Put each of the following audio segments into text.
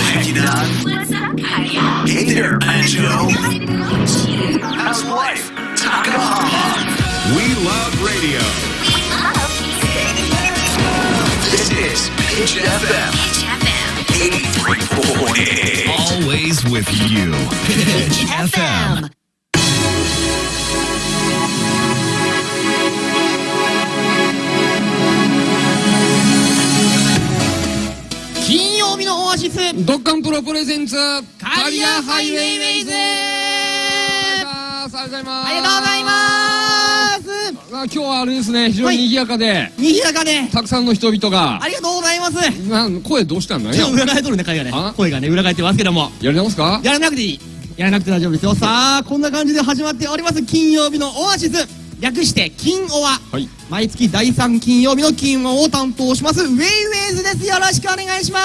hanging on? What's up, Kaya? Hey there, Banjo. How's life? Takahama. We love radio. We love music. This is Pitch FM HFM. 83.8. Always with you. Pitch FM. オアシス。ドッカンプロプレゼンツカリアハイウェイウェイズ。ありがとうございます。ありがとうございます。あ今日はあれですね。非常に賑やかで、にぎやかで。たくさんの人々が。ありがとうございます。なん声どうしたんだよ。ちょっと裏返っとるね会がね。あ？声がね裏返ってますけども。やり直すか？やらなくていい。やらなくて大丈夫ですよ。さあこんな感じで始まっております。金曜日のオアシス略して金オア。はい。毎月第3金曜日の金オアを担当します。ウェイウェイズです。よろしくお願いしま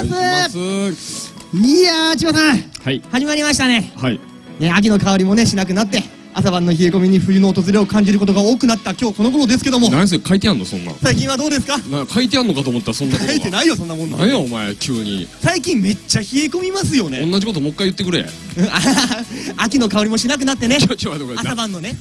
す。いやー千葉さん。はい。始まりましたね。はい。ね、秋の香りもねしなくなって朝晩の冷え込みに冬の訪れを感じることが多くなった今日この頃ですけども。何それ書いてあんのそんなん最近はどうですか？な書いてあんのかと思ったらそんなこと書いてないよそんなもん。何やお前急に。最近めっちゃ冷え込みますよね。同じこともう一回言ってくれ。秋の香りもしなくなってね。ちょちょ待って朝晩のね。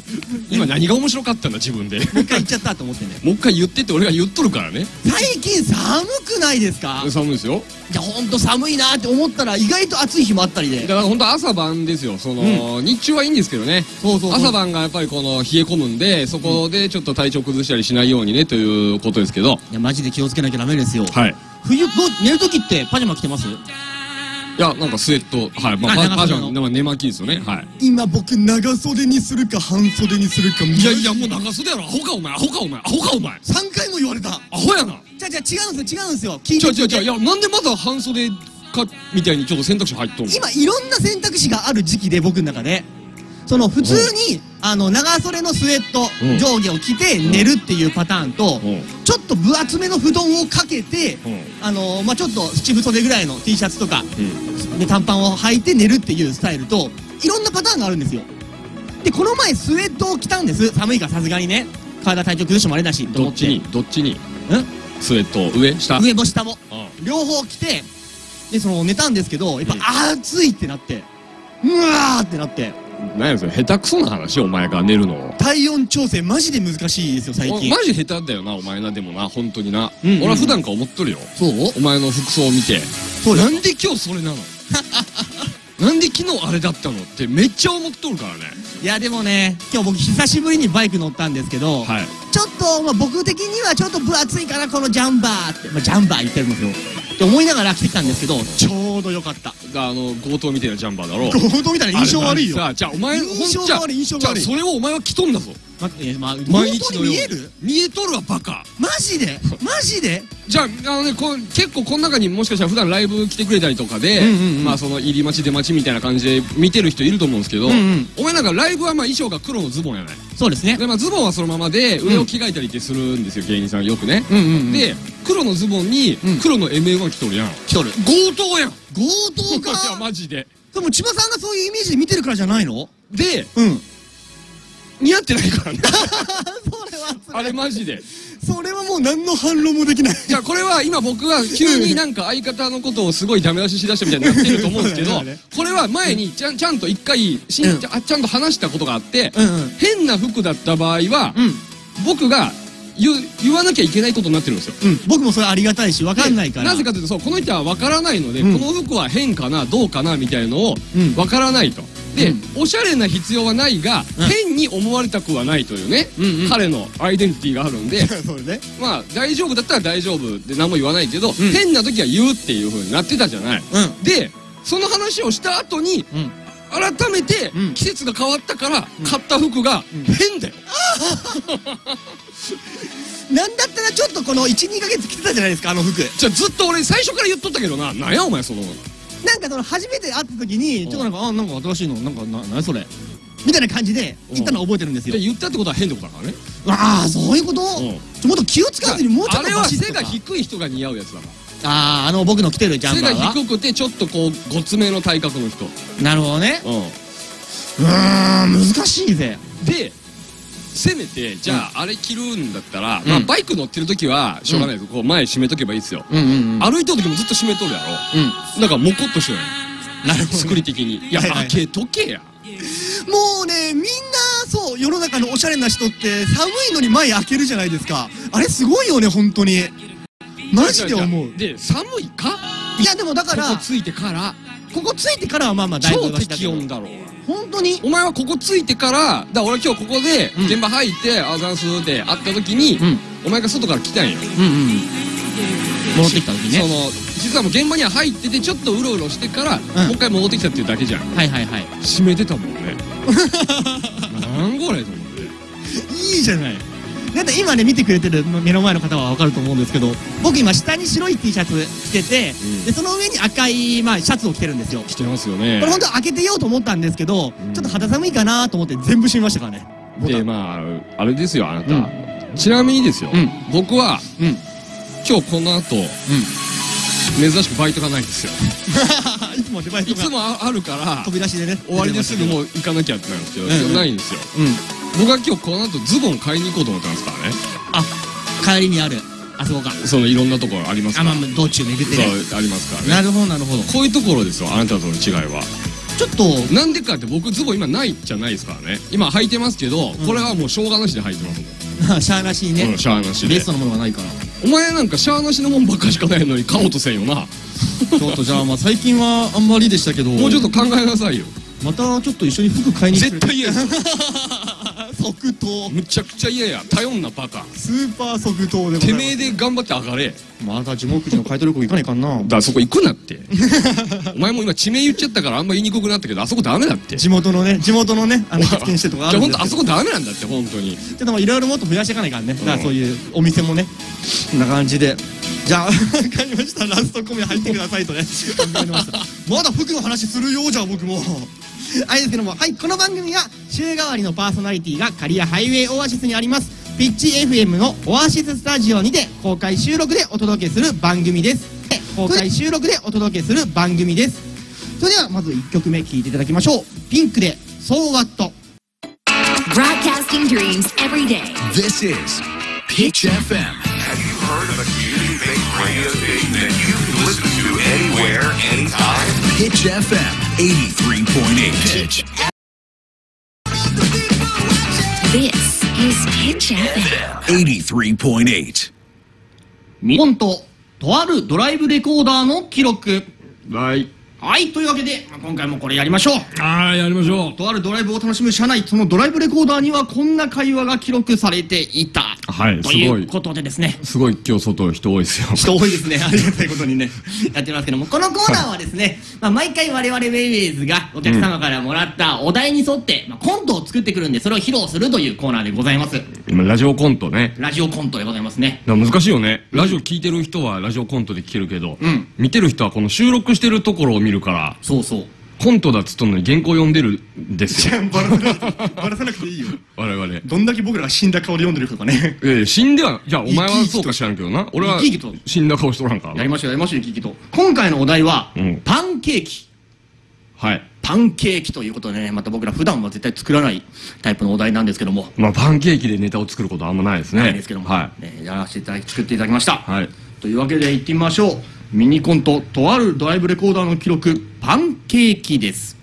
今何が面白かったんだ自分で。もう一回言っちゃったと思ってね。もう一回言ってって俺が言っとるからね。最近寒くないですか？寒いですよ。いやほんと寒いなって思ったら意外と暑い日もあったりで。だから本当朝晩ですよ。その、日中はいいんですけどね。そうそうそう朝晩がやっぱりこの冷え込むんでそこでちょっと体調崩したりしないようにねということですけど。いやマジで気をつけなきゃダメですよ。はい。冬寝る時ってパジャマ着てます？いやなんかスウェットはい。まああパジャマまあ寝巻きですよね。はい。今僕長袖にするか半袖にするか。いやいやもう長袖やろ。アホかお前。アホかお前。アホかお前。3回も言われた。アホやな。じゃじゃ違うんですよ違うんですよ。聞いちて聞いてょちょちょいやなんでまだ半袖かみたいにちょっと選択肢入っとんの？今いろんな選択肢がある時期で僕の中でその普通にあの長袖のスウェットうん。上下を着て寝るっていうパターンとうん。ちょっと分厚めの布団をかけてうん。あのまあちょっと七分袖ぐらいの T シャツとか短パンを履いて寝るっていうスタイルといろんなパターンがあるんですよ。でこの前スウェットを着たんです。寒いからさすがにね。体体調崩してもあれだしと思って。どっちにどっちに？んスウェット上？下？上も下も。うん。両方着てでその寝たんですけどやっぱ暑いってなってうわーってなって何やそれ下手くそな話お前が寝るの。体温調整マジで難しいですよ最近。おマジ下手だよなお前なでもな本当にな、うんうん俺は普段から思っとるよ。そう？お前の服装を見て。そうなんで今日それなの？なんで昨日あれだったのってめっちゃ思っとるからね。いやでもね今日僕久しぶりにバイク乗ったんですけど、はい。ちょっと、まあ、僕的にはちょっと分厚いかなこのジャンバーって、まあ、ジャンバー言ってるんですよって思いながら着てきたんですけどちょうどよかった。があの強盗みたいなジャンバーだろ強盗みたいな印象悪いよ。じゃあお前印象悪い。印象が悪いじゃあそれをお前は着とんだぞ待って、まあ、毎日のように。見える？見えとるわバカ。マジで？マジで？じゃああのねこう結構この中にもしかしたら普段ライブ来てくれたりとかで、うんうんうん。まあその入り待ち出待ちみたいな感じで見てる人いると思うんですけど、うんうん。お前なんかライブはまあ衣装が黒のズボンやない。そうですね。でまあズボンはそのままで上を着替えたりってするんですよ、芸人さんよくね、うんうんうん。で黒のズボンにうん。黒の MA1 着とるやん。来とる。強盗やん。強盗か。いやマジで。でも千葉さんがそういうイメージで見てるからじゃないの？でうん似合ってないからね。それはあれマジで。それはもう何の反論もできない。じゃあこれは今僕は急になんか相方のことをすごいダメ出ししだしたみたいになってると思うんですけどこれは前にちゃんちゃんと一回しんうんちゃちゃんと話したことがあってうんうん。変な服だった場合はうん。僕が言う言わなきゃいけないことになってるんですよ。うん。僕もそれありがたいし分かんないから。なぜかというとそうこの人は分からないので、うん。この服は変かなどうかなみたいのをうん。分からないと。で、うん。おしゃれな必要はないが、うん。変に思われたくはないというね、うんうん。彼のアイデンティティがあるんで そうね。まあ大丈夫だったら大丈夫で何も言わないけど、ん。変な時は言うっていう風になってたじゃない。うん。でその話をした後にうん改めてうん。季節が変わったから買った服が変だよ。なんだったらちょっとこの12ヶ月着てたじゃないですかあの服。じゃあずっと俺最初から言っとったけどな。なんやお前その。なんかその初めて会った時にちょっとなんかあなんか新しいのなんかな何それ。みたいな感じで言ったの覚えてるんですよ。言ったってことは変ってことだからね。ああそういうこと？もっと気を使わずにもうちょっとあれは背が低い人が似合うやつだから。あああの僕の着てるジャン背がバーは？低くてちょっとこうごつめの体格の人、なるほどね。ううーん難しいぜ。ん、でせめてじゃああれ着るんだったら、うん。まあ、バイク乗ってる時はしょうがないですこう前閉めとけばいいですよ、うんうんうん。歩いてる時もずっと閉めとるやろ。うん。だからモコっとしてるなるほど作り的に。いやはいはい。開けとけや。もうねみんなそう世の中のおしゃれな人って寒いのに前開けるじゃないですか。あれすごいよね本当にマジで思う。で寒いか？いやでもだからここついてから？ここついてからはまあまあだいぶ超適温だろう本当に？お前はここついてからだから俺今日ここでうん。現場入って「あざんす」って会った時に、うん。お前が外から来たんようんうん。戻ってきた時ね。その実はもう現場には入っててちょっとうろうろしてから、もう一回戻ってきたっていうだけじゃん。はいはいはい。閉めてたもんね。なんこれと思って。いいじゃないだって今ね見てくれてる目の前の方は分かると思うんですけど僕今下に白い T シャツ着てて、うん。でその上に赤い、まあ、シャツを着てるんですよ。来てますよね。これ本当は開けてようと思ったんですけど、ん。ちょっと肌寒いかなと思って全部閉めましたからね。でまああれですよあなた、うん。ちなみにですよ、うん。僕は今日この後珍しくバイトがないんですよ。いつもデバイいトが。つもああるから飛び出しでね。終わりですぐうもう行かなきゃってなるんですけど、ないんですよ。うん僕は今日この後ズボン買いに行こうと思ってますからね。あ帰りにある。あそこか。そのいろんなところありますから。あまあまあ道中巡ってね。そうありますからね。なるほどなるほど。こういうところですよあなたとの違いは。ちょっと。なんでかって僕ズボン今ないじゃないですからね。今履いてますけど、これはもうしょうがなしで履いてますもん、シャアなしにね、うんシャアなしで。ベストのものがないから。お前なんかシャアなしのもんばっかしかないのに買おうとせんよな。ちょっとじゃあまあ最近はあんまりでしたけど。もうちょっと考えなさいよ。またちょっと一緒に服買いに来て絶対嫌や 即答むちゃくちゃ嫌や。頼んなバカ。スーパー即答でてめえで頑張って上がれ。また樹木寺の買い取り旅行行かないかんな。だからそこ行くなって。お前も今地名言っちゃったからあんま言いにくくなったけどあそこダメだって。地元のね地元のねあの発見してるとかあじゃるんですけどあ本当あそこダメなんだって本当に。ちょっとまあいろいろもっと増やしていかないからね。だからそういうお店もね。こんな感じで。じゃあ 分かりました。ラストコメ入ってくださいとね。ましたまだ服の話するようじゃあ僕もあれですけどもはいこの番組は週替わりのパーソナリティが刈谷ハイウェイオアシスにあります。ピッチ FM のオアシススタジオにて公開収録でお届けする番組です。公開収録でお届けする番組です。それではまず1曲目聴いていただきましょう。ピンクで「So What」Broadcasting dreams every day. This is Pitch FM. Have you heard of a community-based radio station that you anywhere, anytime? Pitch FM 83.8. Pitch This is Pitch FM. 83.8. ミコンととあるドライブレコーダーの記録はいはいというわけでまあ今回もこれやりましょう。はいやりましょう。とあるドライブを楽しむ車内そのドライブレコーダーにはこんな会話が記録されていた。はいとすごい。いうことでですね。すごい今日外人多いですよ。人多いですね。ありがたいことにね やってますけどもこのコーナーはですね、まあ、毎回我々ウェイウェイズがお客様からもらったお題に沿って、まあ、コントを作ってくるんでそれを披露するというコーナーでございます。今ラジオコントね。ラジオコントでございますね。難しいよね。ラジオ聞いてる人はラジオコントで聞けるけど、うん。見てる人はこの収録してるところを見るから。そうそう。コントだっつっとんのに原稿読んでるんですよ。バラさなくてバラさなくていいよ。我々。どんだけ僕らが死んだ顔で読んでるかとかね。ええ死んではじゃあお前はそうか知らんけどな。俺は生き生きと。死んだ顔しとらんから。なやりましょうやりましょうキキと。今回のお題は、うん。パンケーキ。はい。パンケーキということでねまた僕ら普段は絶対作らないタイプのお題なんですけども。まあパンケーキでネタを作ることはあんまないですね。ないですけども、はねやらせていただき作っていただきました、いはい。というわけで行ってみましょうミニコントとあるドライブレコーダーの記録パンケーキです。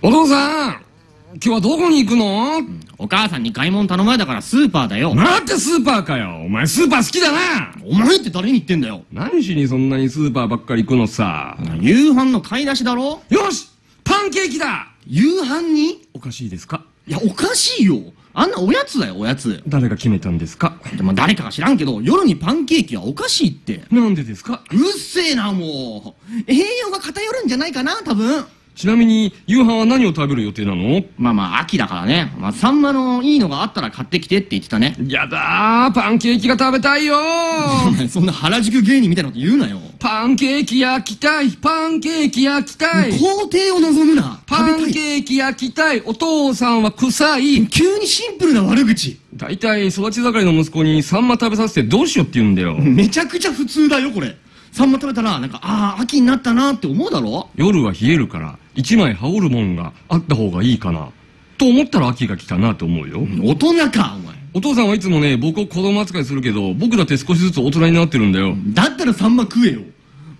お父さん今日はどこに行くの、お母さんに買い物頼まれたからスーパーだよ。なんてスーパーかよ。お前スーパー好きだな。お前って誰に言ってんだよ。何しにそんなにスーパーばっかり行くのさ。夕飯の買い出しだろ？よしパンケーキだ。夕飯に？おかしいですか？いやおかしいよあんなおやつだよおやつ。誰が決めたんですか？でも誰かが知らんけど夜にパンケーキはおかしいって。なんでですか？うっせえなもう。栄養が偏るんじゃないかな多分ちなみに夕飯は何を食べる予定なの？まあまあ秋だからね、まあ、サンマのいいのがあったら買ってきてって言ってたね。やだーパンケーキが食べたいよ そんな原宿芸人みたいなこと言うなよ。パンケーキ焼きたいパンケーキ焼きたい。工程を望むな。パンケーキ焼きたい。お父さんは臭い。急にシンプルな悪口。大体育ち盛りの息子にサンマ食べさせてどうしようって言うんだよ。めちゃくちゃ普通だよこれサンマ食べたらなんかああ秋になったなって思うだろ？夜は冷えるから一枚羽織るもんがあった方がいいかなと思ったら秋が来たなと思うよ。大人か、お前。お父さんはいつもね、僕を子供扱いするけど、僕だって少しずつ大人になってるんだよ。だったらサンマ食えよ。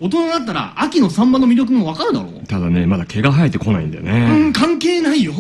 大人だったら秋のサンマの魅力もわかるだろ？ただね、まだ毛が生えてこないんだようね。ん、関係ないよ。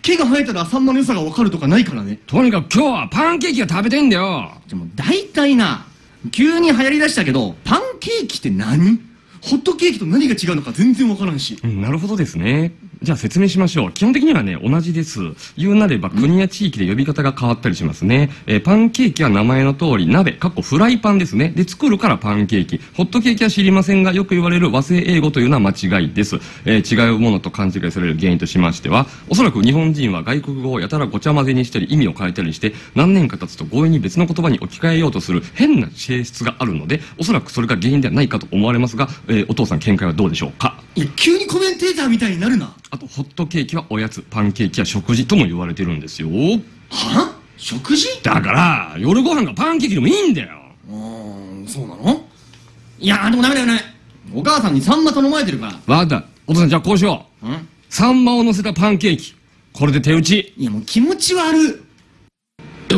毛が生えたらサンマの良さがわかるとかないからね。とにかく今日はパンケーキが食べたいんだよ。じゃもう大体な、急に流行りだしたけど、パンケーキって何？ホットケーキと何が違うのか全然わからんし。うんなるほどですね。じゃあ説明しましょう。基本的にはね、同じです。言うなれば国や地域で呼び方が変わったりしますね。えーパンケーキは名前の通り、鍋、かっこフライパンですね。で、作るからパンケーキ。ホットケーキは知りませんが、よく言われる和製英語というのは間違いです。えー違うものと勘違いされる原因としましては、おそらく日本人は外国語をやたらごちゃ混ぜにしたり意味を変えたりして、何年か経つと強引に別の言葉に置き換えようとする変な性質があるので、おそらくそれが原因ではないかと思われますが、えーお父さん見解はどうでしょうか？いや、急にコメンテーターみたいになるな。あと、ホットケーキはおやつ、パンケーキは食事とも言われてるんですよ。は？食事？だから、夜ご飯がパンケーキでもいいんだよ。うーん、そうなの？いやーでもダメだよね。お母さんにサンマ頼まれてるから。わかった。お父さん、じゃあこうしよう。ん？サンマを乗せたパンケーキ。これで手打ち。いやもう気持ち悪い。い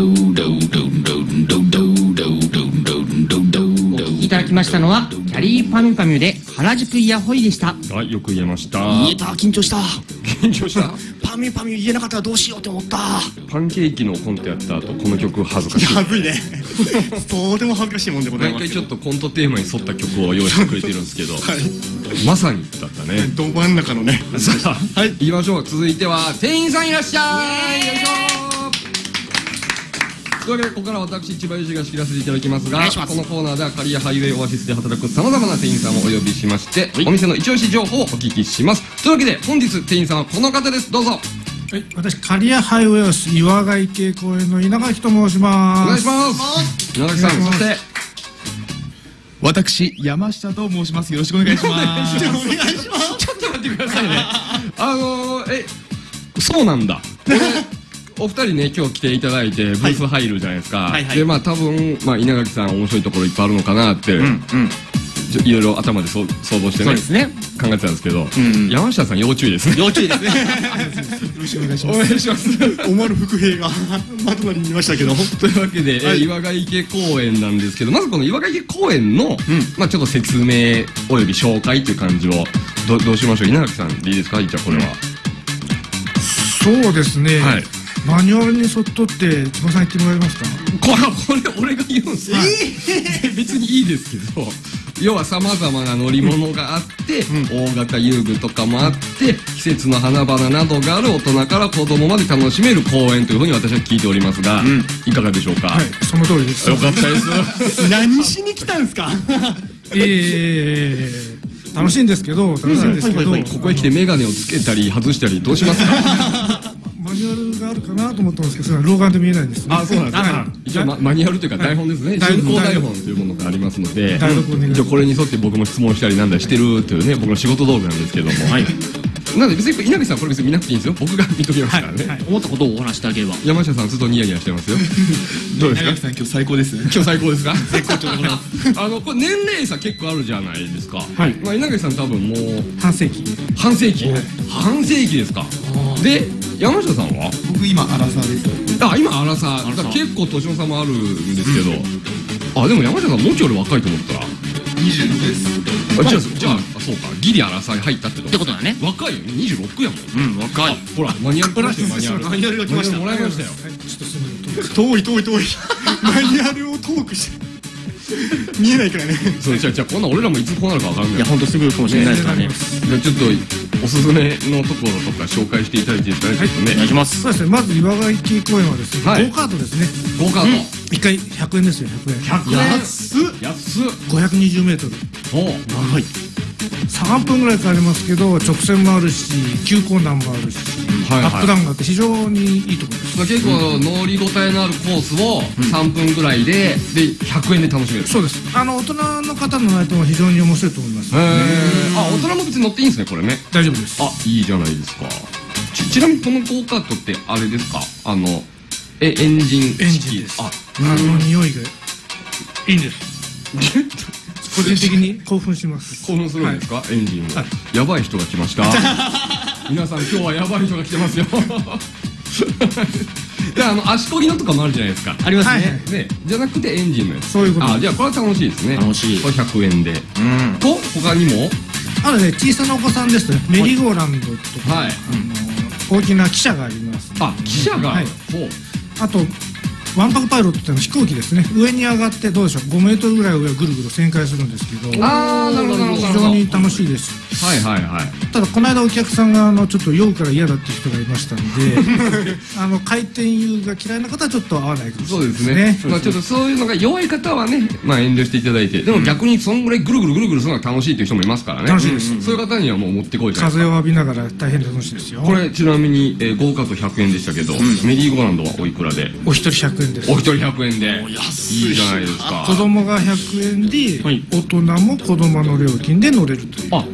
ただきましたのは、キャリーパミュパミュで原宿イヤホイでした。はい、よく言えました。言えた、緊張した。緊張した？パミュパミュ言えなかったらどうしようって思った。パンケーキのコントやった後、この曲恥ずかしい。恥ずいね。とても恥ずかしいもんでございます。毎回ちょっとコントテーマに沿った曲を用意してくれてるんですけど、まさにだったね。ど真ん中のね。さあ、はい、行きましょう。続いては、店員さんいらっしゃいよいしょというわけで、ここから私、千葉由が仕切らせていただきますが、願いしますこのコーナーでは、カリアハイウェイオアシスで働く様々な店員さんをお呼びしまして、お店の一押し情報をお聞きします。というわけで、本日、店員さんはこの方です。どうぞ。はい、私、カリアハイウェイオス岩貝系公園の稲垣と申します。お願いします。稲垣さん、そして、私、山下と申します。よろしくお願いします。ちょっと待ってくださいね。あのー、え、そうなんだ。俺お二人ね、今日来ていただいて、ブース入るじゃないですか。はいはいで、まあ多分、まあ稲垣さん面白いところいっぱいあるのかなって、ちょいろいろ頭でそう想像してねそうですね。考えてたんですけど、ん山下さん要注意ですね。要注意ですね。お願いします。思わぬ伏兵が まとまりにいましたけど。というわけで、えー岩ヶ池公園なんですけど、まずこの岩ヶ池公園の、まあちょっと説明および紹介という感じを、どどうしましょう？稲垣さんでいいですか？じゃあこれは。そうですね。はいマニュアルに沿っとって、千葉さん言ってもらえますか？これ、これ俺が言うんですよ。別にいいですけど、要は様々な乗り物があって、大型遊具とかもあって、季節の花々などがある大人から子供まで楽しめる公園というふうに私は聞いておりますが、いかがでしょうか、はい、その通りです。よかったです。何しに来たんすか？ええ楽しいんですけど、楽しいんですけど、はいはいここへ来てメガネをつけたり外したりどうしますか？マニュアルがあるかなと思ったんですけど、それは老眼で見えないんですね。あ、そうなんですはね。一応、ま、マニュアルというか台本ですね。台進行台本というものがありますので、これに沿って僕も質問したりなんだりしてるというね、僕の仕事道具なんですけども。はい。なので別に稲垣さんこれ別に見なくていいんですよ。僕が認めますからね。思ったことをお話しいただければ。山下さんずっとニヤニヤしてますよ。どうですか？稲垣さん、今日最高です。今日最高ですか？絶好調でございます。あの、これ年齢差結構あるじゃないですか。はいまあ稲垣さん多分もう半世紀。半世紀？半世紀ですか。で、山下さんは？僕、今、アラサーです。あ、今、荒さ、だから結構年の差もあるんですけど、あ、でも山下さん、もうちょい俺若いと思ったら、26です。あじゃあ、じゃあ、あそうか、ギリ荒さに入ったってことってことだね。若いよね、26やもん。うん、若い。ほら、マニュアル来ましたよ、マニュアル。マニュアルが来ましたもらいましたよ。遠い遠い遠い。マニュアルをトークして。見えないからね。そう、じゃあ、じゃあ、こんなん俺らもいつこうなるかわかんない。いや、ほんとすぐかもしれないですからね。じゃあちょっと、おすすめのところとか紹介していただいていいですかね、ちょっとね。お願いします。そうですね、まず岩貝池公園はですね、はいゴーカートですね。ゴーカート。一回100円ですよ、100円。100円安っ安っ520メートル。お長い。3分ぐらいかかりますけど、直線もあるし、急行難もあるし、はいはいアップダウンがあって非常にいいところです。まあ結構乗り応えのあるコースを3分ぐらいで、で、100円で楽しめる。そうです。あの、大人の方の来店は非常に面白いと思います。へーあ、大人も別に乗っていいんですね、これね。大丈夫です。あ、いいじゃないですか。ち、ちなみにこのゴーカートってあれですか？あの、え、エンジン式エンジンですあ、あの匂いがいいんです。個人的に？興奮します。興奮するんですか、エンジンも、はい。やばい人が来ました。皆さん今日はやばい人が来てますよ。であの足漕ぎのとかもあるじゃないですか。ありますはい。ね。ねじゃなくてエンジンのやつ。そういうことあじゃあこれは楽しいですね。楽しい。これ100円で。と他にも？あのね小さなお子さんですとねメリーゴーランドとか、はい。あの大きな汽車があります。あ汽車が、はい。あとわんぱくパイロットっていうのは飛行機ですね。上に上がってどうでしょう。5メートルぐらい上をぐるぐる旋回するんですけどあーなるほどなるほど。非常に楽しいです。はいはいはいただこの間お客さんがあのちょっと酔うから嫌だっていう人がいましたんで あの回転油が嫌いな方はちょっと合わないかもしれないそうですね。まあ、ちょっとそういうのが弱い方はね、まあ、遠慮していただいてでも逆にそんぐらいぐるぐるぐるぐるするのが楽しいっていう人もいますからね。楽しいです。そういう方にはもう持ってこい風を浴びながら大変楽しいですよ。これちなみに、えー、合格100円でしたけど、メリーゴーランドはおいくらで？お一人100円です。お一人100円で。いいじゃないですか。子供が100円で、はい。大人も子供の料金で乗れるという。あ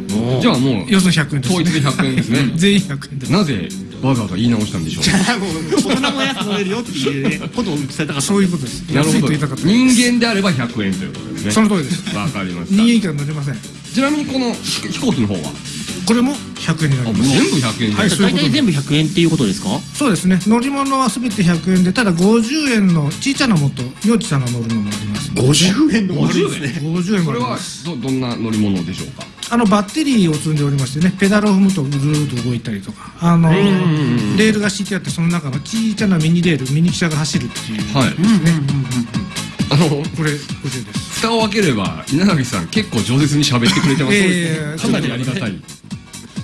じゃあもう要するに100円です、統一で100円ですね。全員100円です。なぜわざわざ言い直したんでしょう？大人も安く乗れるよっていうねことを伝えたかった。そういうことです。なるほど。と言いたかった。人間であれば100円ということですね。その通りです。わかりまし人間以下乗れません。たちなみにこの飛飛行機の方は？これも100円になります。全部100円じゃない大体全部100円っていうことですか？そうですね。乗り物は全て100円でただ50円の小さなもと幼稚さんが乗るのもあります。50円のもあるんですね。50円もありこれはどどんな乗り物でしょうか？あのバッテリーを積んでおりましてねペダルを踏むとぐるーっと動いたりとかあのレールが敷いてあってその中の小さなミニレールミニ汽車が走るっていうはい。あのこれこれです。蓋を開ければ稲垣さん結構饒舌に喋ってくれてます、ええ。かなりありがたい。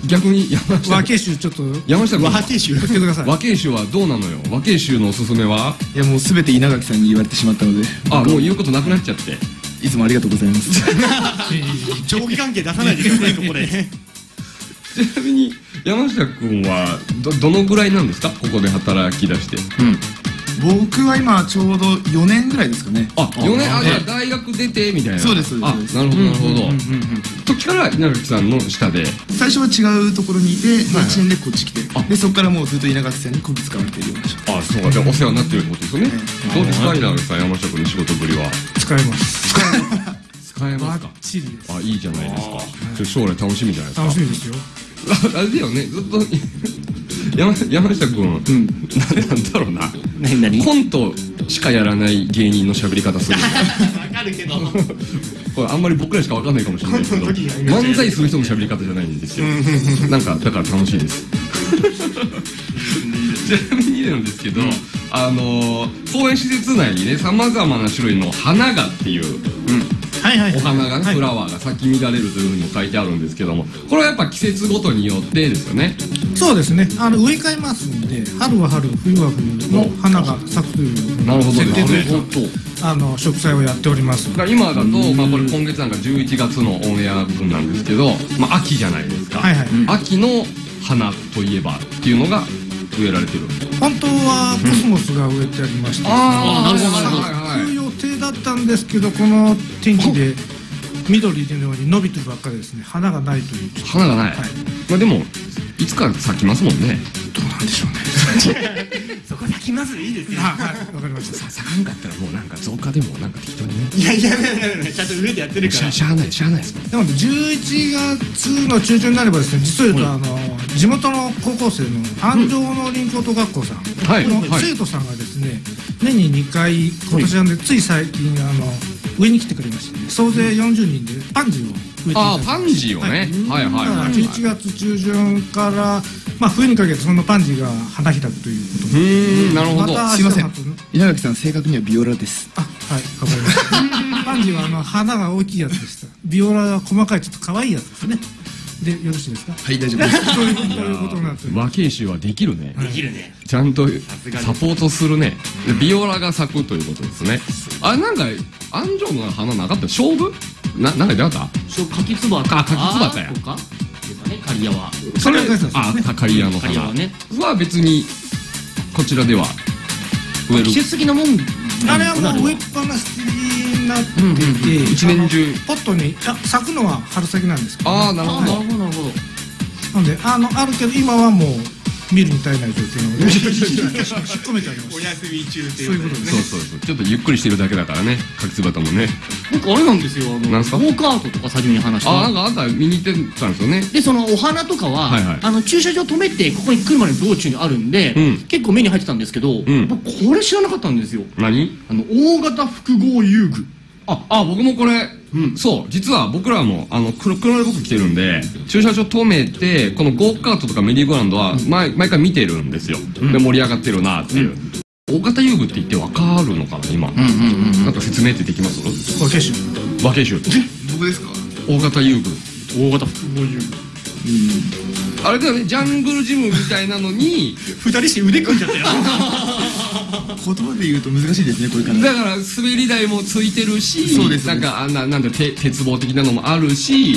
逆に山下和慶州ちょっと山下君和慶州送ってください。和慶州はどうなのよ？和慶州のおすすめは？いやもうすべて稲垣さんに言われてしまったので。あもう言うことなくなっちゃっていつもありがとうございます。上下関係出さないでくださいここで。ちなみに山下君はどどのぐらいなんですか？ここで働き出して僕は今ちょうど4年ぐらいですかね。あ4年あじゃあ大学出てみたいな。そうですそうです。あなるほどなるほど。時から稲垣さんの下で？最初は違うところにいて1年でこっち来てでそこからもうずっと稲垣さんにこき使われているような人。あそうか。じゃあお世話になってるってことですよね。どうですか稲垣さん山下君の仕事ぶりは？使えます。使えます。か バッチリです。あいいじゃないですか。それ将来楽しみじゃないですか。楽しみですよ。ああれだよね。ずっと 山山下君、ななんだろうな。何何？コントしかやらない芸人の喋り方する。わかるけど。これあんまり僕らしかわかんないかもしれないですけど漫才する人の喋り方じゃないんですよ。なんかだから楽しいです。ちなみになんですけど、あのー公園施設内にねさまざまな種類の花がっていうはいはい。お花がね、はいフラワーが咲き乱れるというふうにも書いてあるんですけどもこれはやっぱ季節ごとによってですよね。そうですね。あの植え替えますんで春は春冬は冬の花が咲くというなるほど設定とねいうかあの植栽をやっております。今だと、まあ、これ今月なんか11月のオンエア分なんですけど、まあ、秋じゃないですか、はいはい。秋の花といえばっていうのが植えられてる。本当はコスモスが植えてありまして。あなるほどなるほど。はいだったんですけどこの天気で緑のように伸びてるばっかりですね。花がないという。花がない、はい。まあ、でもいつか咲きますもんね。どうなんでしょうね。そこ咲きますいいですよ。はいはいわかりました。咲かんかったらもうなんか増加でもなんか適当にね。いやいやいやいやいやちゃんと上でやってるから。しゃしゃあないしゃあないです。もんでも11月の中旬になればですね実を言うとあの地元の高校生の安城農林高等学校さん、はい。このはい。生徒さんがですね年に2回今年なんでつい最近あの上に来てくれましてね総勢40人でパンジーを植えていただいてああパンジーをね、はい、はいはいはい11月中旬から、まあ、冬にかけてそのパンジーが花開くということ。うんなるほど、またすいません。稲垣さん正確にはビオラです。あはいわかりました。パンジーはあの花が大きいやつでした。ビオラは細かいちょっと可愛いやつですねでよろしいですか？はい大丈夫です。そういうことになってる。和慶州はできるね、できるね。ちゃんとサポートするね。でビオラが咲くということですね。あなんか安城の花なかった？勝負？ななんか出なかっしょ柿つばたあ柿つばたやとか。ですかね刈谷は。たそれ刈谷です。ねあた刈谷の花。は別にこちらでは植える。季節的なもんあれはもう植えっぱなしになってて、一年中。ポットに咲くのは春先なんですけど、ああなるほど。あなるほどなるほど。なんであのあるけど今はもう見るに耐えない状況なので。引っ込めてあります。お休み中ってそういうことです。そうそうそう。ちょっとゆっくりしてるだけだからね。柿つばたもね。僕あれなんですよ。あのなんすか？ゴーカートとか初めに話した。あなんかあんた。見に行ってたんですよね。でそのお花とかは、はいはい。あの駐車場止めてここに来るまでの道中にあるんで、うん。結構目に入ってたんですけど、ん。僕これ知らなかったんですよ。何？あの大型複合遊具ああ僕もこれ、そう実は僕らもあの黒黒で僕来てるんで駐車場止めてこのゴーカートとかメリーゴーランドは毎毎回見てるんですよ、で盛り上がってるなっていう、大型遊具って言ってわかるのかな今、なんか説明ってできます？これ決心和慶集僕ですか？大型遊具。大型。複合遊具あれだよねジャングルジムみたいなのに 二人して腕組んじゃったよ 言葉で言うと難しいですねこれから。だから滑り台もついてるしそうですなんかあんななんだて鉄棒的なのもあるし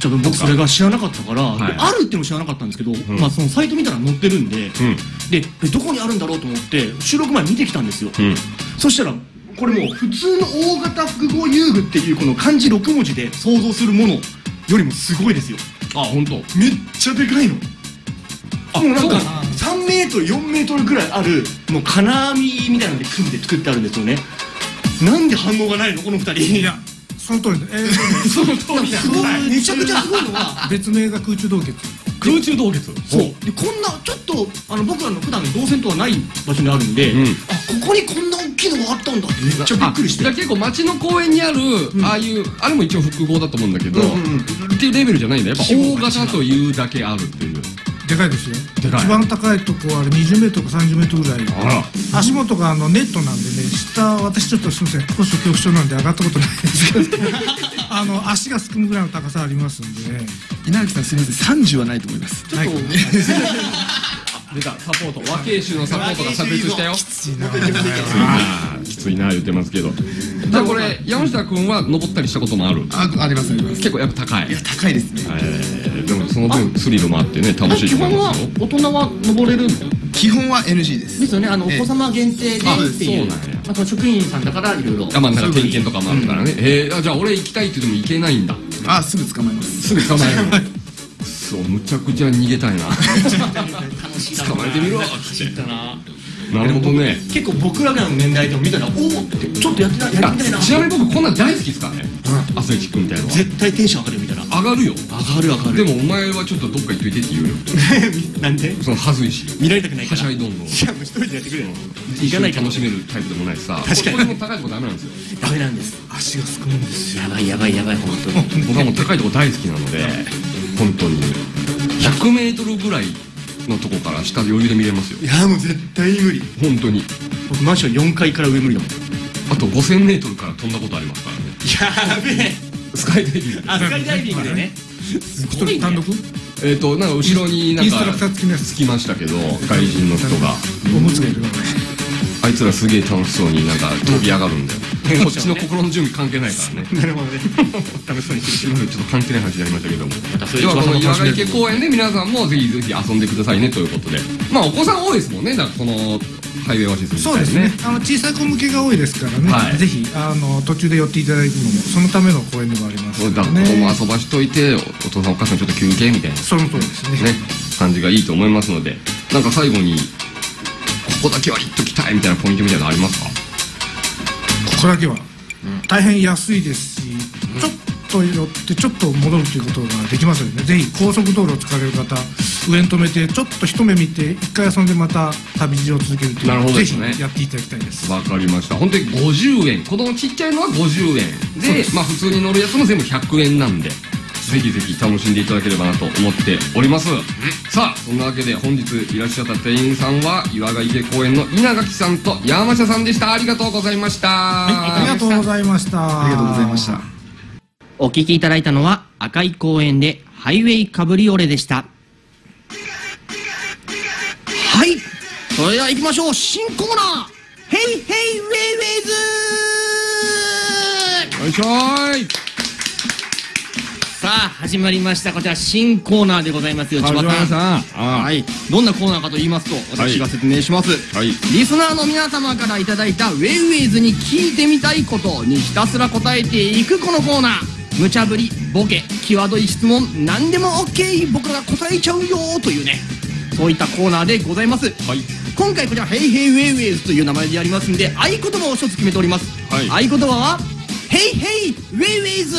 ちょっと僕それが知らなかったから、はい。であるってのも知らなかったんですけど、まあそのサイト見たら載ってるんで、うん。でえどこにあるんだろうと思って収録前見てきたんですよ、うん。そしたらこれもう普通の大型複合遊具っていうこの漢字6文字で想像するものよりもすごいですよ。あ本当。めっちゃでかいの。あもうなんかそう3メートル4メートルぐらいあるもう金網みたいなので組んで作ってあるんですよね。なんで反応がないの？この2人。いやその通りで、えーその通りだ。めちゃくちゃすごいのは。別名が空中洞穴空中洞穴そう。でこんなちょっとあの僕らの普段の動線とはない場所にあるんで、うん。あここにこんな大きいのがあったんだってめっちゃびっくりして。結構街の公園にある、ああいうあれも一応複合だと思うんだけど、うんうんうんっていうレベルじゃないんだ。やっぱ大型というだけあるっていうでかいですよ。でかい。一番高いとこはあれ20メートルか30メートルぐらい。あら。足元があのネットなんでね下私ちょっとすみません。高所恐怖症なんで上がったことないんですけど。あの足がすくむぐらいの高さありますんで。ね稲垣さんすみません。30はないと思います。はい出た。サポート。和慶州のサポートが炸裂したよ。きついな。きついな言ってますけど。じゃあこれ山下君は登ったりしたこともある？あありますあります。結構やっぱ高い。いや高いですね。えーでもその分スリルもあってね楽しいと基本は思いますよ。大人は登れる基本は NG です。すよね。あのおえ。え子様限定であっていう。そうなんや。まあその職員さんだからいろいろ。あまあなんか点検とかもあるからね、えーあじゃあ俺行きたいって言っても行けないんだ。あすぐ捕まえます。すぐ捕まえる。そうむちゃくちゃ逃げたいな。楽しいだろうな。捕まえてみろ。楽しいんだな。なるほどね。結構僕らの年代でも見たらおおってちょっとやってないやってみたいな。あちなみに僕こんなん大好きですからね、アスレチックみたいなのは。絶対テンション上がるよ見たら上がるよ。上がる上がでもお前はちょっとどっか行っといてって言うよ なんで？そのはずいし。見られたくないかはらしゃいどんどん。いやもう一人でやってくれ。よ一緒に行かないから。楽しめるタイプでもないしさ。確かに。これも高いとこダメなんですよ。ダメなんです。足がすくむんですよ。やばいやばいやばい本当に。僕はもう高いとこ大好きなので 本当に。100メートルぐらいのとこから下で余裕で見れますよ。いやもう絶対に無理。本当に。僕マンション4階から上無理だもん。あと5000メートルから飛んだことありますからね。やべえスカイダイビング。あスカイダイビングでね。一人単独？えっとなんか後ろになんかインストラクター付きのやつ。つきましたけど外人の人が。おむつがいるからねあいつらすげえ楽しそうになんか飛び上がるんだよ。こっちの心の準備関係ないからね。なるほどね。楽しそうにしてすいませんちょっと関係ない話になりましたけども。ではこの岩ヶ池公園で皆さんもぜひぜひ遊んでくださいねということで。まあお子さん多いですもんね。だからこのハイウェイオアシス自体そうですね。あの小さい子向けが多いですからね、はい。ぜひあの途中で寄っていただくのもそのための公園でもありますだからね。子供遊ばしといておお父さんお母さんちょっと休憩みたいな。その通りですね。ね感じがいいと思いますので。なんか最後にここだけは行っときたいみたいなポイントみたいなのありますか？ここだけは。大変安いですし、ちょっと寄ってちょっと戻るということができますので、ね、ぜひ高速道路を使われる方上に止めてちょっと一目見て一回遊んでまた旅路を続けるというなるほどぜですね。ひやっていただきたいです。わかりました。本当に50円。子供ちっちゃいのは50円。でまあ普通に乗るやつも全部100円なんでぜひぜひ楽しんでいただければなと思っております。さあそんなわけで本日いらっしゃった店員さんは岩ヶ池公園の稲垣さんと山下さんでした。ありがとうございました、ありがとうございました。ありがとうございましたお聞きいただいたのは赤い公園でハイウェイカブリオレでした。はい。それでは行きましょう。新コーナー。ヘイヘイウェイウェイズ。よいしょさあ始まりました。こちら新コーナーでございますよ千葉さん。さん。はい。どんなコーナーかと言いますと私が説明します、はい。リスナーの皆様からいただいたウェイウェイズに聞いてみたいことにひたすら答えていくこのコーナー無茶ぶりボケ際どい質問何でも OK 僕が答えちゃうよというねそういったコーナーでございます。はい。今回こちら「ヘイヘイウェイウェイズ」という名前でやりますんで合言葉を一つ決めております、はい。合言葉は「ヘイヘイウェイウェイズ」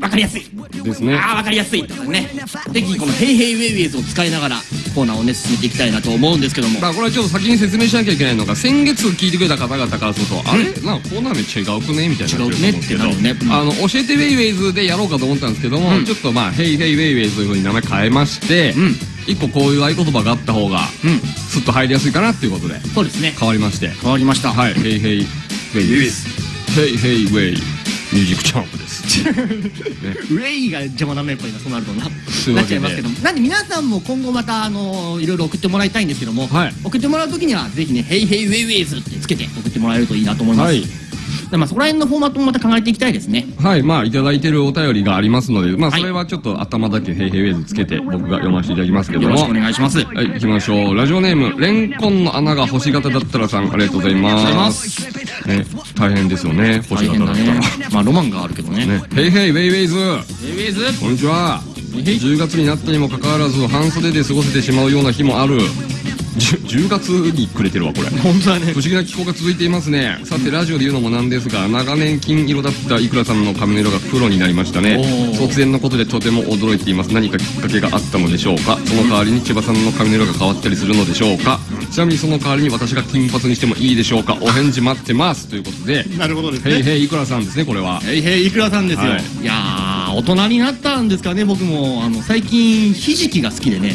わかりやすい。ですね。ああわかりやすいとかね。ぜひこの「ヘイヘイウェイウェイズ」を使いながらコーナーをね進めていきたいなと思うんですけども。まあこれはちょっと先に説明しなきゃいけないのが先月聞いてくれた方々からすると、あれ？なん。かコーナーめっちゃ違うくね？みたいにな違うねってなるね。うん。あの教えてウェイウェイズでやろうかと思ったんですけども、うん。ちょっとまあヘイヘイウェイウェイズというふうに名前変えまして、うん。一個こういう合言葉があった方がうん。スッと入りやすいかなっていうことでそうですね。変わりまして。変わりました。はいヘイヘイウェイですヘイヘイウェイミュージックチャンプです。ウェイが邪魔だねやっぱりなそうなるとなな。っちゃいますけどもなんで皆さんも今後またあのいろいろ送ってもらいたいんですけども、はい。送ってもらう時にはぜひね「ヘイヘイウェイウェイズ」ってつけて送ってもらえるといいなと思います、はいでまあそこら辺のフォーマットもまた考えていきたいですね。はい、まあ、いただいてるお便りがありますので、まあ、はい。それはちょっと頭だけヘイヘイウェイズつけて、僕が読ませていただきますけども。よろしくお願いします。はい、行きましょう。ラジオネーム、レンコンの穴が星型だったらさん、ありがとうございます。ありがとうございますね、大変ですよね、星型だったら。ね。まあロマンがあるけどね。ね、ヘイヘイウェイウェイズ。ヘイウェイズ。こんにちは。10月になったにもかかわらず半袖で過ごせてしまうような日もある 10, 10月にくれてるわこれ。本当だね。不思議な気候が続いていますね。さてラジオで言うのもなんですが長年金色だったいくらさんの髪の色が黒になりましたね。突然のことでとても驚いています。何かきっかけがあったのでしょうか？その代わりに千葉さんの髪の色が変わったりするのでしょうか？ちなみにその代わりに私が金髪にしてもいいでしょうか？お返事待ってます。ということで。なるほどですヘイヘイいくらさんですねこれは。ヘイヘイいくらさんですよ、はい。い、やー大人になったんですかね僕も。あの最近ひじきが好きでね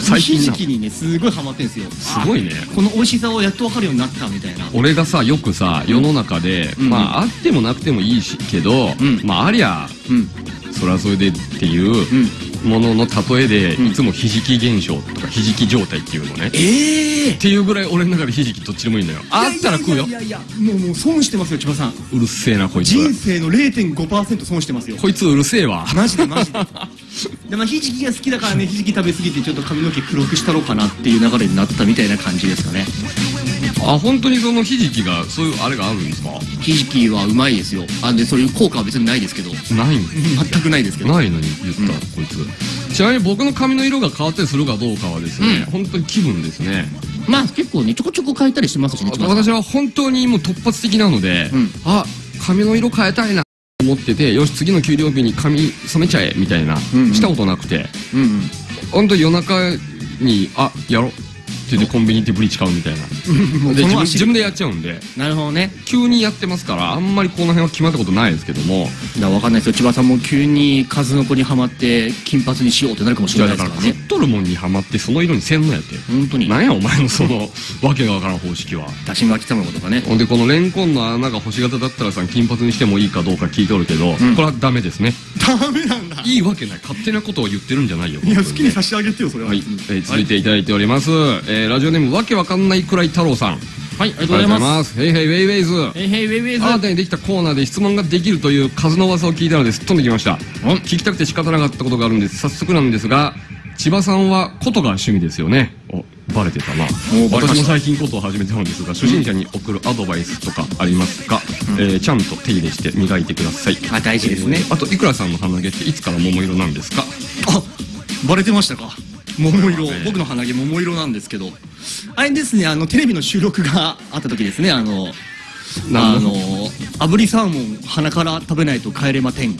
最近なひじきにねすごいハマってんですよ。すごいね。あこの美味しさをやっと分かるようになったみたいな。俺がさよくさ世の中で、うん。まああってもなくてもいいしけど、うん。まあありゃうん。それはそれでっていううんものの例えで、うんいつもひじき現象とかひじき状態っていうのね、ええっていうぐらい俺の中でひじきどっちでもいいんだよ。あったら食うよいやいやいやいやもうもう損してますよ千葉さん。うるせえなこいつ人生の0.5%損してますよ。こいつうるせえわ。マジでマジで。でまあひじきが好きだからねひじき食べ過ぎてちょっと髪の毛黒くしたろうかなっていう流れになったみたいな感じですかねあ本当にそのひじきがそういうあれがあるんですか？ひじきはうまいですよ。あでそういう効果は別にないですけど。ないん全くないですけど。ないのに言った、こいつ。ちなみに僕の髪の色が変わったりするかどうかはですね、本当に気分ですね。まあ結構ねちょこちょこ変えたりしてますしね私は本当にもう突発的なので、うん。あ髪の色変えたいなと思っててよし次の給料日に髪染めちゃえみたいな、うんうん。したことなくて。うんうん。本当夜中にあやろうって言ってコンビニ行ってブリ買うみたいな。で自分自分でやっちゃうんで。なるほどね。急にやってますからあんまりこの辺は決まったことないですけども。だから分かんないですよ。千葉さんも急に数の子にはまって金髪にしようってなるかもしれないですからね。から食っとるもんにはまってその色にせんのやって。本当に。なんやお前のそのわけがわからん方式は。だし巻き卵とかね。ほんでこのレンコンの穴が星型だったらさ金髪にしてもいいかどうか聞いておるけど、ん。これはダメですね。ダメなんだ。いいわけない。勝手なことを言ってるんじゃないよいや好きにさ差し上げてよそれは。はい、えー続いていただいております、えーラジオネームわけわかんないくらい太郎さん。はいありがとうございます。すヘイヘイウェイウェイズえいへいウェイウェイズ。新たにできたコーナーで質問ができるという数の噂を聞いたのです。っ飛ん。できました聞きたくて仕方なかったことがあるんです。早速なんですが千葉さんは琴が趣味ですよね。おバレてたな。私も最近琴を始めたのですが初心者に送るアドバイスとかありますか、えーちゃんと手入れして磨いてください。あ大事ですね。えーあといくらさんの鼻毛っていつから桃色なんですか？あバレてましたか桃色、ええ僕の鼻毛桃色なんですけど。あれですねあのテレビの収録があった時ですね。あのなあの炙りサーモン鼻から食べないと帰れませんを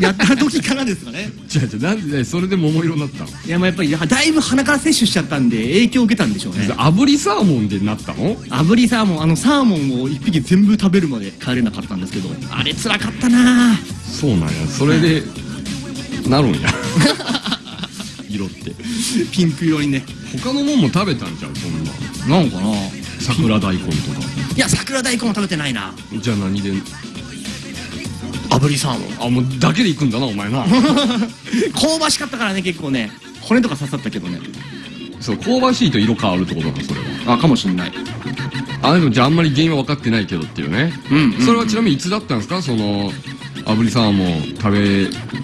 やった時からですかね。違う違うなんでそれで桃色になったの？いやまあやっぱりだいぶ鼻から摂取しちゃったんで影響を受けたんでしょうね。炙りサーモンでなったの？炙りサーモンあのサーモンを一匹全部食べるまで帰れなかったんですけど。あれ辛かったなそうなんや。それでなるんや 色って。ピンク色にね。他のもんも食べたんじゃんそんな。なのかな。桜大根とか。いや桜大根は食べてないな。じゃあ何で？炙りサーモン。あもうだけで行くんだなお前な。香ばしかったからね結構ね。骨とか刺さったけどね。そう香ばしいと色変わるってことなのそれは。あかもしんない。あでもじゃああんまり原因は分かってないけどっていうね、うんうん。それはちなみにいつだったんですか？その炙りサーモン食べ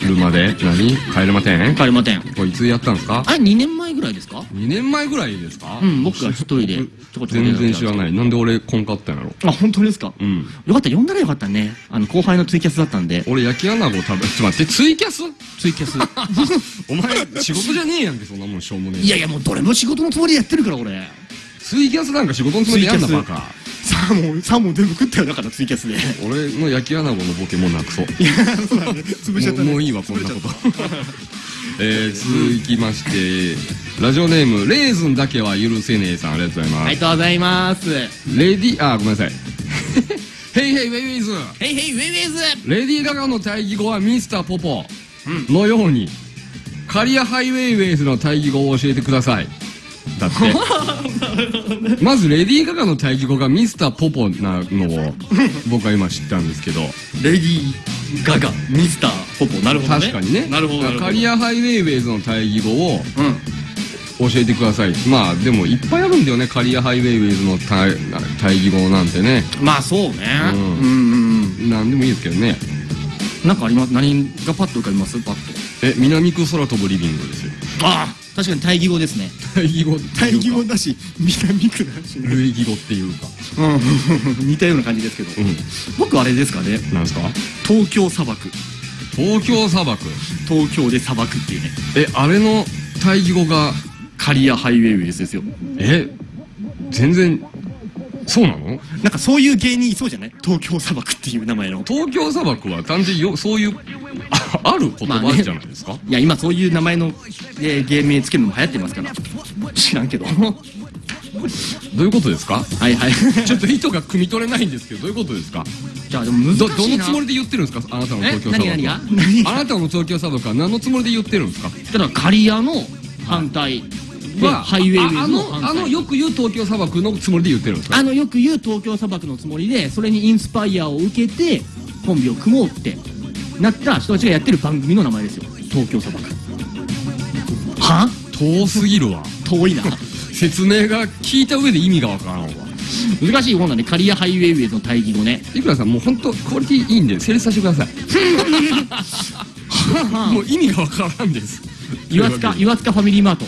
るまで何？帰れまてん？帰れません。これいつやったんですか？あれ2年前ぐらいですか？2年前ぐらいですか？うん僕が一人でちょこちょこ全然知らない。なんで俺こんかったんやろ？あ本当ですか？うん。よかった呼んだらよかったね。あの後輩のツイキャスだったんで。俺焼き穴子食べちょっと待ってツイキャス？ツイキャス。お前仕事じゃねえやんけそんなもんしょうもねえいやいやもうどれも仕事のつもりでやってるから俺。ツイキャスなんか仕事のつもりでやんなバカサーモンサーモン全部食ったよだからツイキャスで。俺の焼き穴子のボケもうなくそう。そうだね。潰しちゃったね。もうもういいわこんなこと。えー、続きましてラジオネームレーズンだけは許せねえさんありがとうございます、ありがとうございます。レディあごめんなさい。ヘイヘイウェイウェイズ。ヘイヘイウェイウェイズ。レディー・ガガの対義語はミスター・ポポのように、カリア・ハイウェイウェイズの対義語を教えてくださいだって。まずレディー・ガガの対義語がミスター・ポポなのを僕は今知ったんですけど。レディー・ガガミスター・ポポ。なるほどね。確かにね。なるほどカリア・ハイウェイウェイズの対義語をうん。教えてください。まあでもいっぱいあるんだよね。カリア・ハイウェイウェイズの対対義語なんてね。まあそうね。ううんんうんうん。なんでもいいですけどね。なんかあります何がパッと浮かびます？パッと。え南区空飛ぶリビングですよ。ああ確かに対義語ですね。対義語。対義語だし南区だしね。類義語っていうか。うん。似たような感じですけど。うん。僕あれですかね。なんですか？東京砂漠。東京砂漠。東京で砂漠っていうね。えあれの対義語がカリアハイウェイウェイズですよ。え全然そうなの？なんかそういう芸人いそうじゃない？東京砂漠っていう名前の。東京砂漠は単純によそういうあある言葉まあねじゃないですか、いや今そういう名前の、えー芸名つけるのも流行ってますから。知らんけど。はどういうことですか？いはい。ちょっと意図が汲み取れないんですけどどういうことですか？じゃあでも難しいどな。どのつもりで言ってるんですか？あなたのえ？東京砂漠。あなたの東京砂漠は何のつもりで言ってるんですか？だからカリアの反対。ではハイウェイウェイズああのあのよく言う東京砂漠のつもりで言ってるんですか？あのよく言う東京砂漠のつもりでそれにインスパイアを受けてコンビを組もうってなった人たちがやってる番組の名前ですよ。東京砂漠。は？遠すぎるわ。遠いな。説明が聞いた上で意味がわからんわ。難しい方なんでカリアハイウェイウェイズの対義語ね。いくらさんもう本当クオリティいいんで成立させてください。もう意味がわからんです。岩塚岩塚ファミリーマート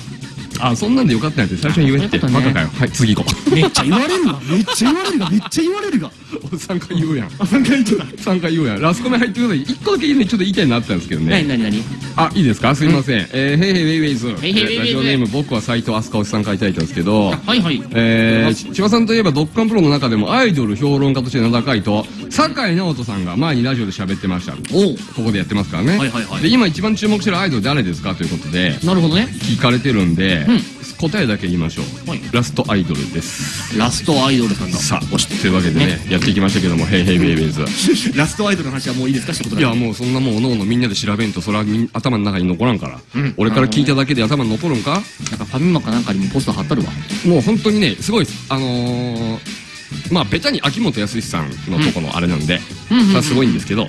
あそんなんでよかったんやって最初に言えってバカかよ。はい次行こめっちゃ言われるわ。めっちゃ言われるがめっちゃ言われるが。う3回言うやん。あ3回言ってた3回言うやん。ラスコメ入ってください1個だけねちょっと言いたいなってたんですけどね。何何何？あいいですか？すいません。えーヘイヘイウェイウェイズラジオネーム僕は斎藤飛鳥さん書いてあったんですけど。はいはい。えー、千葉さんといえばドッカンプロの中でもアイドル評論家として名高いと酒井直人さんが前にラジオで喋ってました。ここでやってますからね、はいはいはい。で今一番注目してるアイドル誰ですか？ということでなるほどね。聞かれてるんで、うん。答えだけ言いましょう、はい。ラストアイドルです。ラストアイドルさんだ。さあというわけでねやっていきましたけども「ヘイヘイベイベーズ」ラストアイドルの話はもういいですか？仕事いやもうそんなもんおのおのみんなで調べんとそれは頭の中に残らんから、うん。俺から聞いただけで頭に残るんか？なんかファミマかなんかにもポスター貼ったるわ。もう本当にねすごいです。あのーまあベタに秋元康さんのとこのあれなんで、うんうんうんそれはすごいんですけど、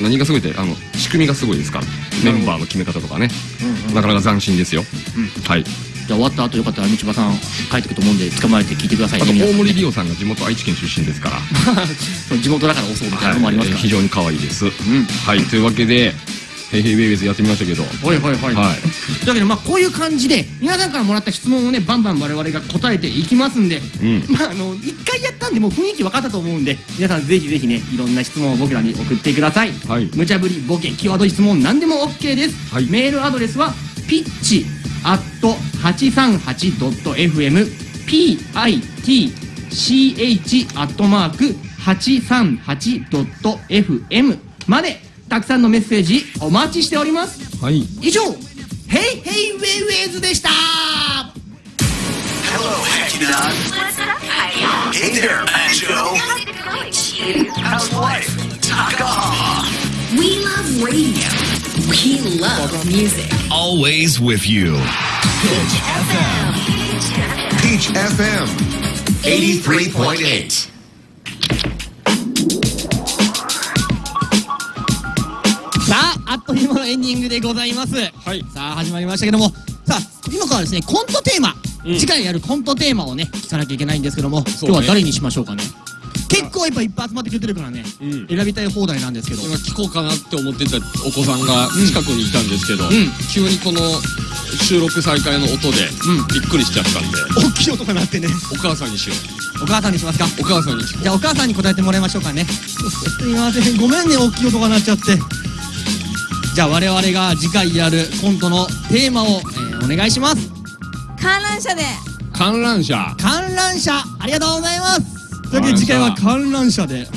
何がすごいってあの仕組みがすごいですか？らメンバーの決め方とかね、なかなか斬新ですよ、はい。じゃあ終わった後よかったら道場さん帰ってくると思うんで捕まえて聞いてくださいあと大森理央さんが地元愛知県出身ですから。地元だから遅うみたいなのもありますから。非常に可愛いです、ん。はい。というわけで「ヘイヘイベイベーズ」やってみましたけど。はいはいはい。はい。というわけでまあこういう感じで皆さんからもらった質問をねバンバン我々が答えていきますんで、うん。まああの一回やったんでもう雰囲気分かったと思うんで皆さんぜひぜひねいろんな質問を僕らに送ってください、はい。無茶ぶりボケキーワード質問何でも OK です、はい。メールアドレスはピッチアット 838.fm pitch アットマーク 838.fm までたくさんのメッセージお待ちしておりますはい以上ヘイヘイウェイウェイズでした Hello, Hackinot. Hey there, Banjo. How's life? Takaha. We love radio. We love music. Always with you. Peach FM. 83.8. さああっという間のエンディングでございます。はい。さあ始まりましたけども。さあ今からですねコントテーマ、うん。次回やるコントテーマをね聞かなきゃいけないんですけども、ね。今日は誰にしましょうかね。結構やっぱいっぱい集まってくれてるからね、うん。選びたい放題なんですけど。今聞こうかなって思ってたお子さんが近くにいたんですけど、急にこの収録再開の音でびっくりしちゃったんで、大きい音が鳴ってね。お母さんにしよお母さんにしますか？うお母さんにじゃあお母さんに答えてもらいましょうかね。すみません。ごめんね大きい音が鳴っちゃってじゃあ我々が次回やるコントのテーマを、えーお願いします。観覧車で。う観覧車。観覧車ありがとうございます。というわけで次回は観覧車で。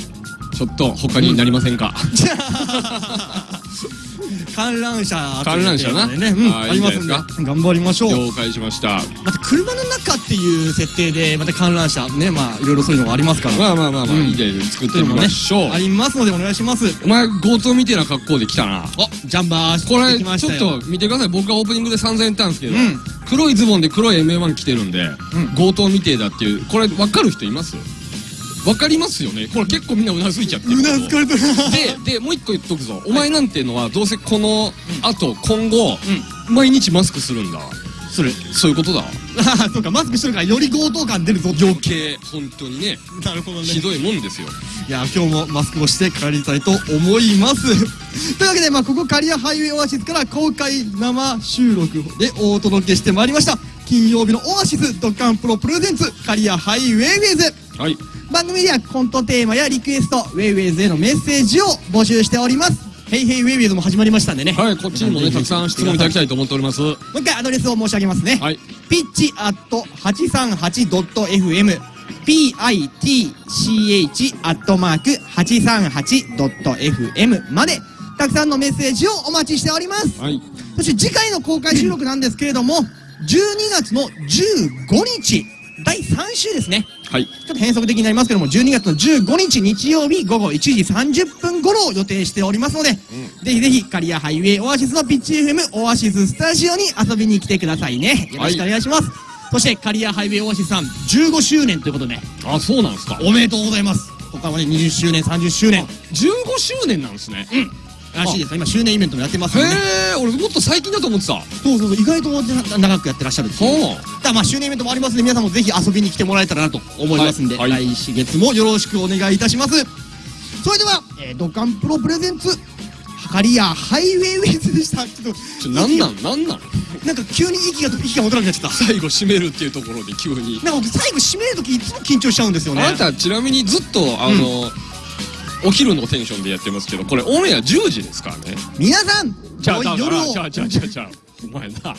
ちょっと他になりませんか、観覧車観覧車な。ね、うん、ありますんで頑張りましょう。了解しました。また車の中っていう設定でまた観覧車ねまあいろいろそういうのがありますから。まあまあまあまあ、うん。いいで作ってみましょう、ありますのでお願いします。お前強盗みたいな格好で来たな。おジャンバーこれちょっと見てください。僕がオープニングで散々言ったんですけど、うん。黒いズボンで黒い MA1 着てるんで、ん。強盗みてえだっていうこれ分かる人います？分かりますよね。これ結構みんなうなずいちゃってる。うなずかれてる。ででもう一個言っとくぞ。お前なんていうのはどうせこのあと今後、毎日マスクするんだ。する。そういうことだ。あ あそうかマスクしてるからより強盗感出るぞ。余計本当にね。なるほどね。ひどいもんですよ。いや今日もマスクをして帰りたいと思います。というわけで、まあ、ここ刈谷ハイウェイオアシスから公開生収録でお届けしてまいりました。金曜日のオアシスドッカンプロプレゼンツ刈谷ハイウェイウェイズ。はい番組ではコントテーマやリクエストウェイウェイズへのメッセージを募集しております。ヘイヘイウェイウェイズも始まりましたんでね。はいこっちにもねたくさん質問いただきたいと思っております。もう一回アドレスを申し上げますね。はい。ピッチアット 838.fm pitch アットマーク 838.fm までたくさんのメッセージをお待ちしております。はい。そして次回の公開収録なんですけれども、12月の15日、第3週ですね。はいちょっと変則的になりますけども、12月の15日日曜日午後1時30分頃を予定しておりますので、ぜひぜひ、カリアハイウェイオアシスのピッチ FM オアシススタジオに遊びに来てくださいね。よろしくお願いします。そして、カリアハイウェイオアシスさん15周年ということで、あそうなんですかおめでとうございます。ここからもね、20周年、30周年。15周年なんですねらしいです。今、周年イベントもやってますへので、ね。え俺もっと最近だと思ってた。そうそうそう、意外と長くやってらっしゃるんですだまあ周年イベントもありますので皆さんもぜひ遊びに来てもらえたらなと思いますんで、はい。はい来月もよろしくお願いいたします。それでは、えー、ドカンプロプレゼンツはかりやハイウェイウェイズでした。ちょっちょなんなんなんなん？となんか急に息が息が戻らなくなっちゃった。最後締めるっていうところで急に。なんか僕最後締める時いつも緊張しちゃうんですよね。あなたちなみにずっとあの、お昼のテンションでやってますけどこれオンエア10時ですからね。皆さんじゃあ夜を。らじゃあじゃあじゃあじゃあお前な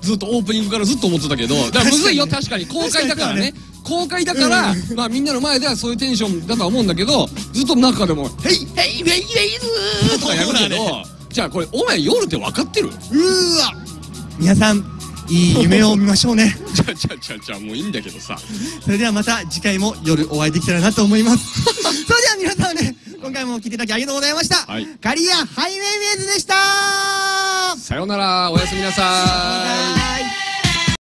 ずっとオープニングからずっと思ってたけどだからむずいよ確かに公開だからね。公開だから、まあみんなの前ではそういうテンションだとは思うんだけどずっと中でも「ヘイヘイウェイウェイズー」とかやるけどじゃあこれお前夜って分かってる？うーわ。皆さんいい夢を見ましょうね。じゃあじゃあじゃあじゃあもういいんだけどさ。それではまた次回も夜お会いできたらなと思います。それでは皆さんね今回も聞いていただきありがとうございました、はい。カリアハイウェイウェイズでした。さようなら。おやすみなさい